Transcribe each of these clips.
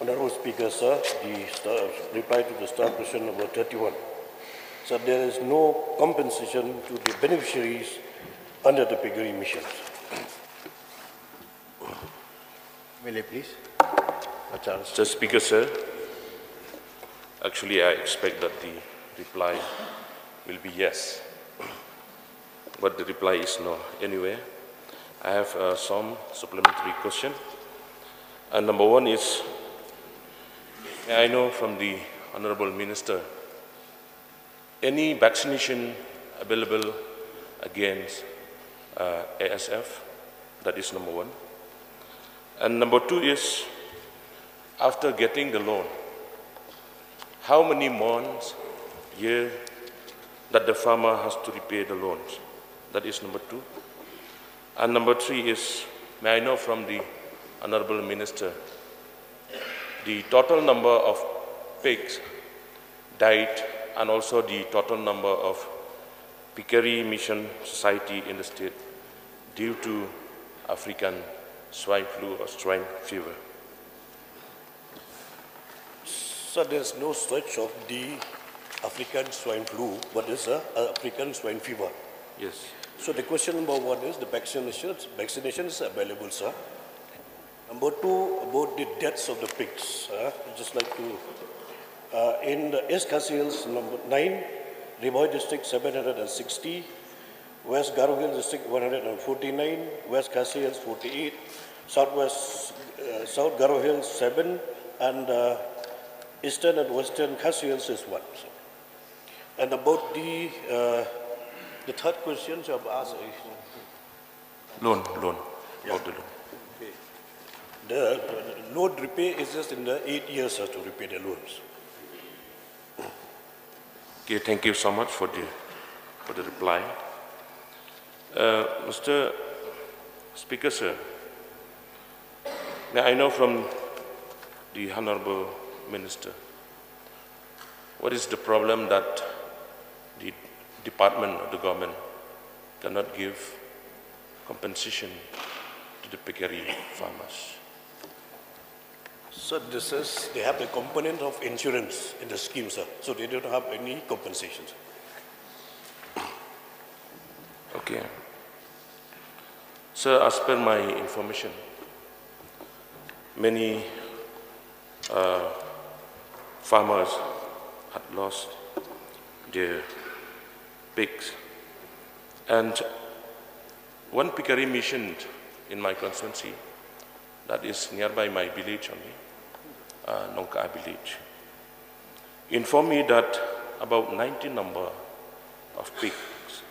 Honorable Speaker, sir, the reply to the star question number 31. Sir, there is no compensation to the beneficiaries under the piggery missions. Will you please? A chance. Mr. Speaker, sir, actually I expect that the reply will be yes. But the reply is no. Anyway, I have uh, some supplementary question. And number one is, I know from the Honorable Minister, any vaccination available against uh, ASF? That is number one. And number two is, after getting the loan, how many months, year that the farmer has to repay the loans? That is number two. And number three is, may I know from the Honorable Minister, the total number of pigs died and also the total number of Piggery Mission Society in the state due to African swine flu or swine fever. So there's no such of the African swine flu, but it's a African swine fever. Yes. So the question number one is the vaccinations. Vaccination is available, sir. Number two, about the deaths of the pigs. Uh, just like to, uh, in the East Hills, number nine, Ri Bhoi district 760, West Garo Hill district 149, West Khasi Hills 48, Southwest, uh, South Garo Hills 7, and uh, Eastern and Western Khasi Hills is 1. sir. And about the, uh, the third question, you have asked, Loan, loan, about the loan. The the loan repay is just in the eight years to repay the loans. Okay, thank you so much for the, for the reply. Uh, Mr. Speaker, sir, now I know from the Honorable Minister, what is the problem that department or the government cannot give compensation to the piggery farmers? So this is, they have the component of insurance in the scheme, sir. So they don't have any compensations. Okay. Sir, as per my information, many uh, farmers had lost their pigs. And one piggery mission in my constituency, that is nearby my village only, uh, Nongka village, informed me that about 90 number of pigs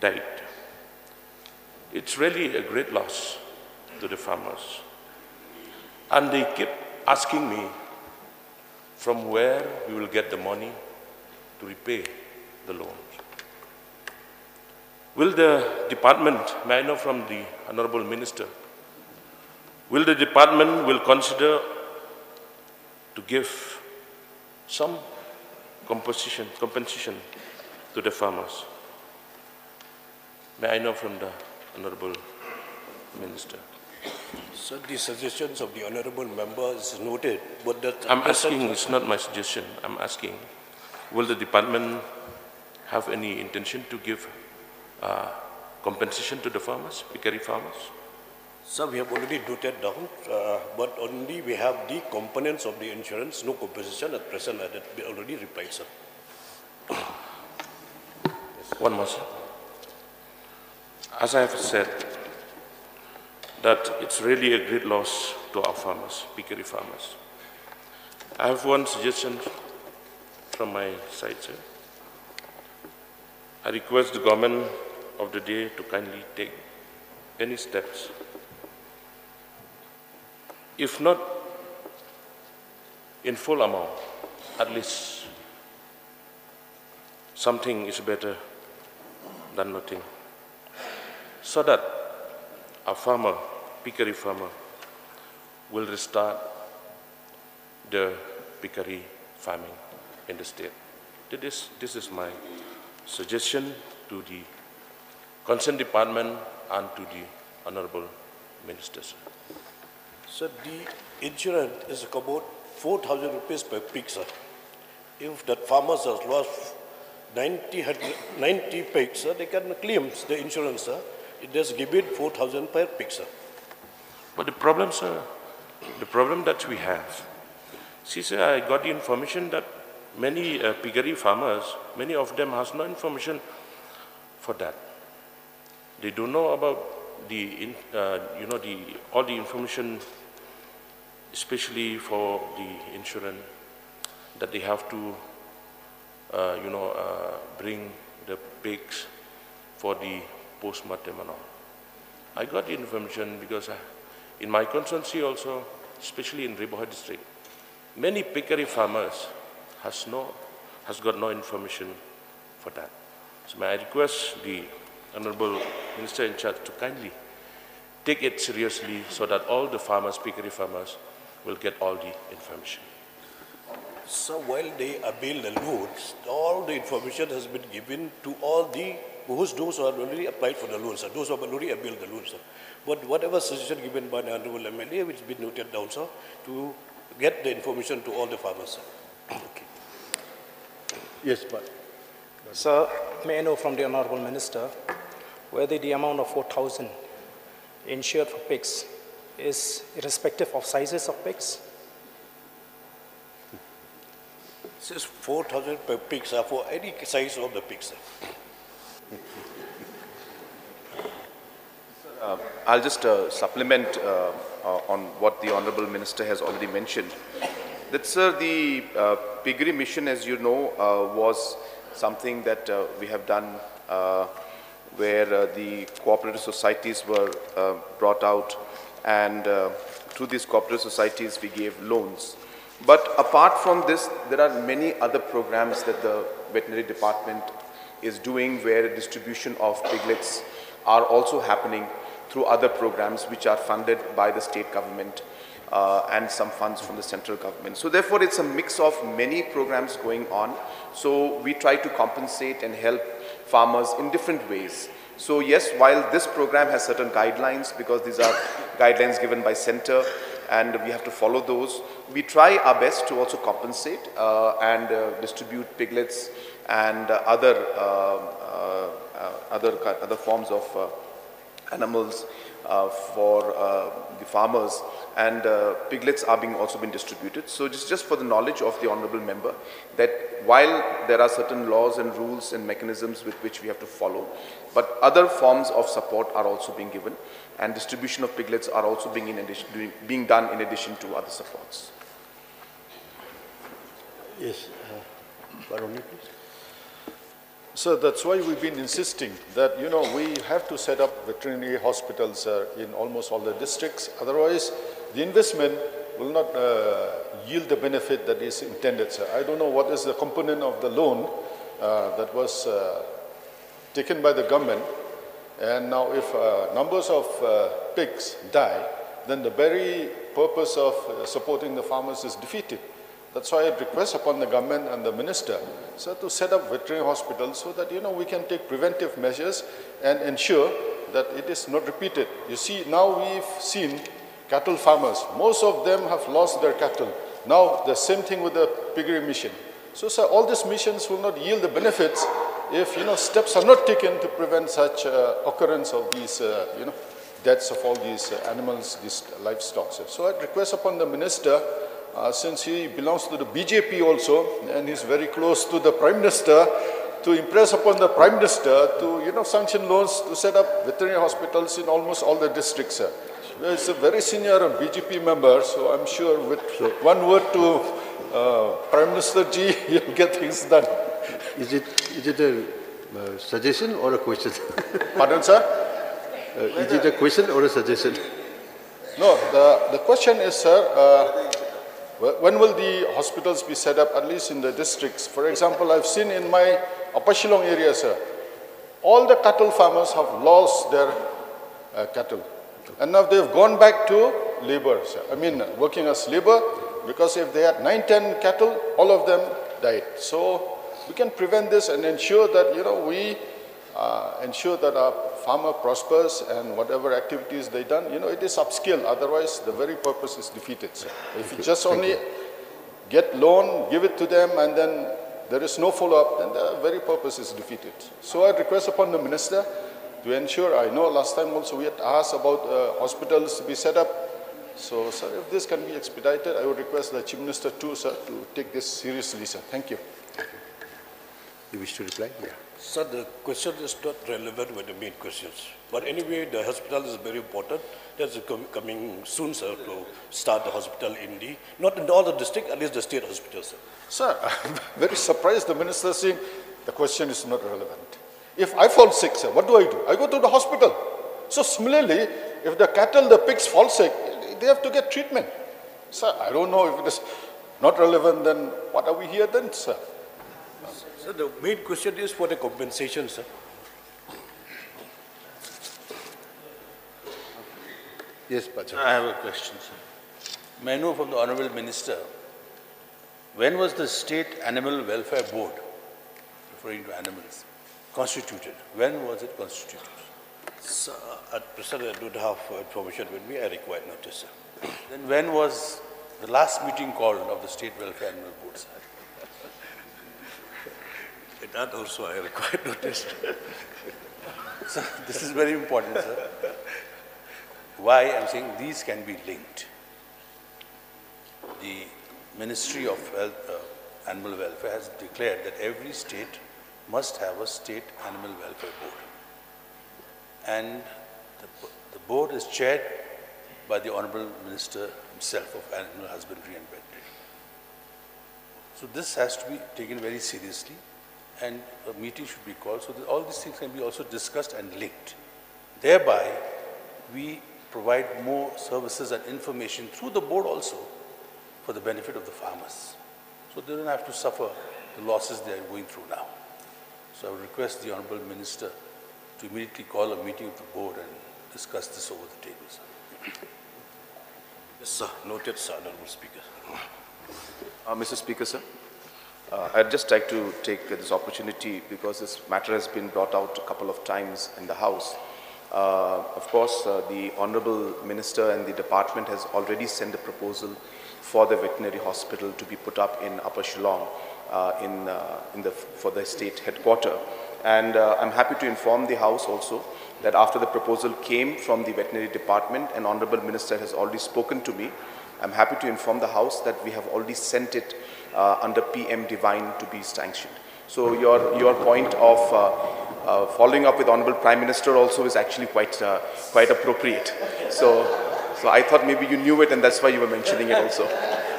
died. It's really a great loss to the farmers. And they keep asking me from where we will get the money to repay the loans. Will the department, may I know from the Honorable Minister, will the department will consider to give some compensation, compensation to the farmers? May I know from the Honorable Minister? So the suggestions of the honorable member is noted, but that. I'm asking, it's not my suggestion, I'm asking, will the department have any intention to give uh, compensation to the farmers, piggery farmers? Sir, we have already noted down, uh, but only we have the components of the insurance, no compensation at present, uh, that we already replied, sir. One more, sir. As I have said, that it's really a great loss to our farmers, piggery farmers. I have one suggestion from my side, sir. I request the government of the day to kindly take any steps. If not in full amount, at least something is better than nothing. So that a farmer, piggery farmer, will restart the piggery farming in the state. This this is my suggestion to the concerned department and to the Honorable Minister. sir. So the insurance is about four thousand rupees per pig, sir. If that farmers has lost 90, hundred- 90 pigs, sir, they can claim the insurance, sir. It does give it four thousand per pig, sir. But the problem, sir, the problem that we have, see, sir, I got the information that many uh, piggery farmers, many of them has no information for that. They don't know about the, in, uh, you know, the, all the information, especially for the insurance, that they have to, uh, you know, uh, bring the pigs for the post-mortem and all. I got the information because uh, in my constituency also, especially in Ri Bhoi district, many piggery farmers has no, has got no information for that. So may I request the Honorable Minister in charge to kindly take it seriously so that all the farmers, piggery farmers, will get all the information. So while they avail the loans, all the information has been given to all the, who's those who are already applied for the loans, sir, those who have already availed the loans. sir. But whatever suggestion given by the Honorable MLA, which has been noted down, sir, to get the information to all the farmers, sir. Okay. Yes, but Sir, may I know from the Honorable Minister whether the amount of 4,000 insured for pigs is irrespective of sizes of pigs? This is four thousand per pig, sir, for any size of the pig, sir. I'll just uh, supplement uh, uh, on what the Honorable Minister has already mentioned. That, sir, the uh, piggery mission, as you know, uh, was something that uh, we have done uh, where uh, the cooperative societies were uh, brought out and uh, through these cooperative societies we gave loans. But apart from this, there are many other programs that the veterinary department is doing where distribution of piglets are also happening through other programs which are funded by the state government uh, and some funds from the central government. So therefore, it's a mix of many programs going on. So we try to compensate and help farmers in different ways. So yes, while this program has certain guidelines, because these are guidelines given by center and we have to follow those, we try our best to also compensate uh, and uh, distribute piglets and uh, other, uh, uh, uh, other, other forms of uh, animals for uh, the farmers and uh, piglets are being also been distributed. So just, just for the knowledge of the honorable member that while there are certain laws and rules and mechanisms with which we have to follow, but other forms of support are also being given and distribution of piglets are also being, in addition, doing, being done in addition to other supports. yes, uh, Baroni, please. So that's why we've been insisting that, you know, we have to set up veterinary hospitals uh, in almost all the districts. Otherwise, the investment will not uh, yield the benefit that is intended, sir. I don't know what is the component of the loan uh, that was uh, taken by the government. And now if uh, numbers of uh, pigs die, then the very purpose of supporting the farmers is defeated. That's why I request upon the government and the minister, sir, to set up veterinary hospitals so that, you know, we can take preventive measures and ensure that it is not repeated. You see, now we've seen cattle farmers, most of them have lost their cattle. Now, the same thing with the piggery mission. So, sir, all these missions will not yield the benefits if, you know, steps are not taken to prevent such uh, occurrence of these, uh, you know, deaths of all these uh, animals, these livestock. So I request upon the minister, since he belongs to the BJP also, and he's very close to the Prime Minister, to impress upon the Prime Minister to, you know, sanction loans to set up veterinary hospitals in almost all the districts. Sir. He's a very senior BJP member, so I'm sure with one word to uh, Prime Minister Ji, he'll get things done. Is it, is it a uh, suggestion or a question? Pardon, sir? Uh, Is it a question or a suggestion? No, the, the question is, sir, uh, when will the hospitals be set up, at least in the districts? For example, I've seen in my Upper Shillong area, sir, all the cattle farmers have lost their uh, cattle. And now they've gone back to labor, sir. I mean, working as labor, because if they had 9, 10 cattle, all of them died. So we can prevent this and ensure that, you know, we uh, ensure that our farmer prospers and whatever activities they done, you know, it is upskill. Otherwise, the very purpose is defeated. Sir. If you just only get loan, give it to them, and then there is no follow-up, then the very purpose is defeated. So I request upon the minister to ensure, I know last time also we had asked about uh, hospitals to be set up. So, sir, if this can be expedited, I would request the chief minister too, sir, to take this seriously, sir. Thank you. You wish to reply? Yeah. Sir, the question is not relevant with the main questions. But anyway, the hospital is very important. That's com- coming soon, sir, to start the hospital in the, not in all the district, at least the state hospital, sir. Sir, I'm very surprised the minister saying the question is not relevant. If I fall sick, sir, what do I do? I go to the hospital. So similarly, if the cattle, the pigs fall sick, they have to get treatment. Sir, I don't know if it is not relevant, then what are we here then, sir? Sir, the main question is for the compensation, sir. Yes, Pacha. I have a question, sir. May I know from the Honorable Minister, when was the State Animal Welfare Board, referring to animals, constituted? When was it constituted? Sir, uh, at present, I don't have uh, information with me. I require notice, sir. Then when was the last meeting called of the State Welfare Animal Board, sir? That also I require notice. So this is very important, sir. Why I'm saying these can be linked. The Ministry of Health, uh, Animal Welfare has declared that every state must have a state animal welfare board. And the, the board is chaired by the Honorable Minister himself of Animal Husbandry and Veterinary. So this has to be taken very seriously and a meeting should be called so all these things can be also discussed and linked. Thereby, we provide more services and information through the board also for the benefit of the farmers. So they don't have to suffer the losses they are going through now. So I would request the Honorable Minister to immediately call a meeting of the board and discuss this over the table, sir. Yes, sir. Noted, sir, Honorable Speaker. Uh, Mr. Speaker, sir, uh, I'd just like to take this opportunity because this matter has been brought out a couple of times in the House. Uh, of course, uh, the Honorable Minister and the department has already sent a proposal for the veterinary hospital to be put up in Upper Shillong uh, in, uh, in the, for the state headquarter. And uh, I'm happy to inform the House also that after the proposal came from the veterinary department, an Honorable Minister has already spoken to me I'm happy to inform the House that we have already sent it uh, under PM-DevINE to be sanctioned. So your, your point of uh, uh, following up with Honorable Prime Minister also is actually quite, uh, quite appropriate. So, so I thought maybe you knew it and that's why you were mentioning it also.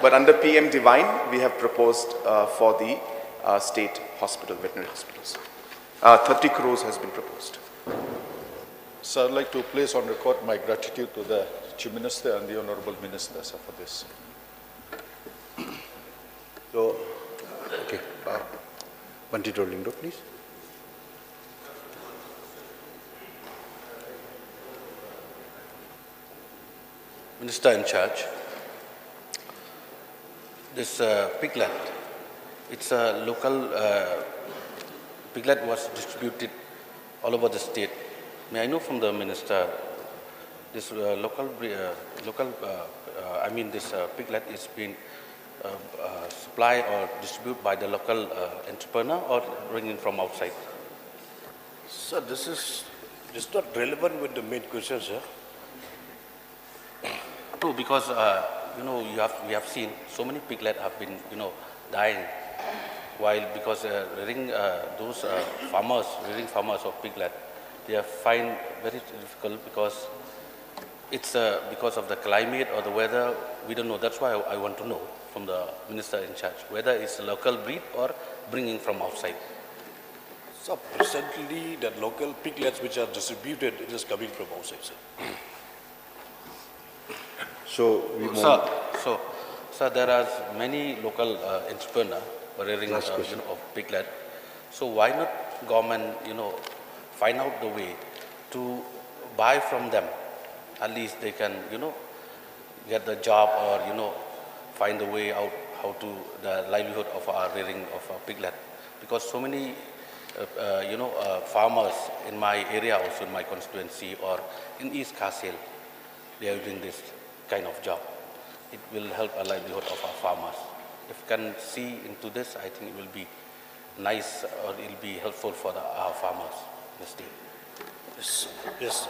But under PM-DevINE, we have proposed uh, for the state hospital, veterinary hospitals. Uh, 30 crores has been proposed. Sir, I'd like to place on record my gratitude to the Chief Minister and the Honorable Minister, for this. So, okay, uh, Banti Lindo, please. Minister in charge, this uh, piglet, it's a local, uh, piglet was distributed all over the state. May I know from the minister, this uh, local, uh, local, uh, uh, I mean this uh, piglet is being uh, uh, supplied or distributed by the local uh, entrepreneur or bringing from outside? Sir, this is, this is not relevant with the main question, sir. No, because uh, you know you have we have seen so many piglet have been you know dying, while because uh, rearing uh, those uh, farmers rearing farmers of piglet, they are find very difficult because it's uh, because of the climate or the weather. We don't know. That's why I, I want to know from the minister in charge whether it's a local breed or bringing from outside. So presently, the local piglets which are distributed, it is coming from outside, sir. So, we move. So, so, so there are many local uh, entrepreneur rearing uh, you know, of piglet. So why not government, you know, find out the way to buy from them? At least they can, you know, get the job or you know, find a way out how to the livelihood of our rearing of our piglet, because so many uh, uh, you know, uh, farmers in my area also in my constituency or in East Kasil, they are doing this kind of job. It will help a livelihood of our farmers. If you can see into this, I think it will be nice or it will be helpful for the, our farmers. Yes, yes,